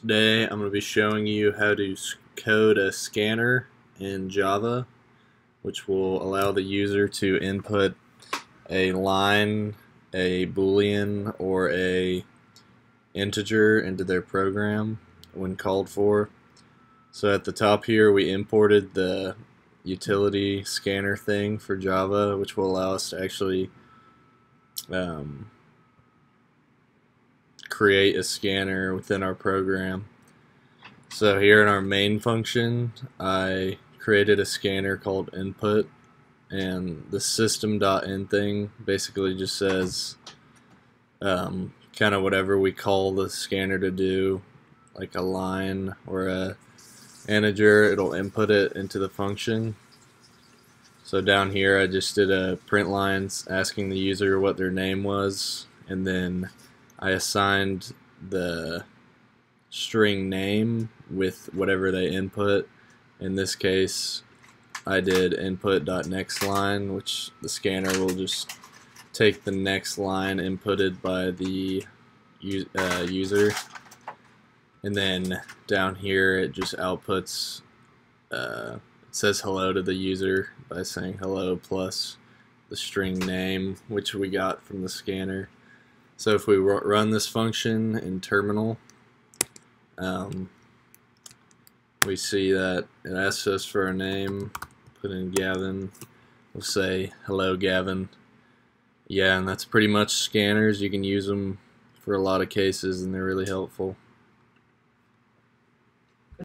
Today I'm going to be showing you how to code a scanner in Java which will allow the user to input a line, a boolean, or a integer into their program when called for. So at the top here we imported the utility scanner thing for Java which will allow us to actually um, create a scanner within our program. So here in our main function, I created a scanner called input and the system.in thing basically just says um, kind of whatever we call the scanner to do like a line or a integer it'll input it into the function so down here I just did a print lines asking the user what their name was and then I assigned the string name with whatever they input. In this case, I did input.next line, which the scanner will just take the next line inputted by the uh, user. And then down here, it just outputs, uh, it says hello to the user by saying hello plus the string name, which we got from the scanner. So if we run this function in terminal, um, we see that it asks us for a name, put in Gavin, we'll say hello Gavin. Yeah, and that's pretty much scanners. You can use them for a lot of cases and they're really helpful.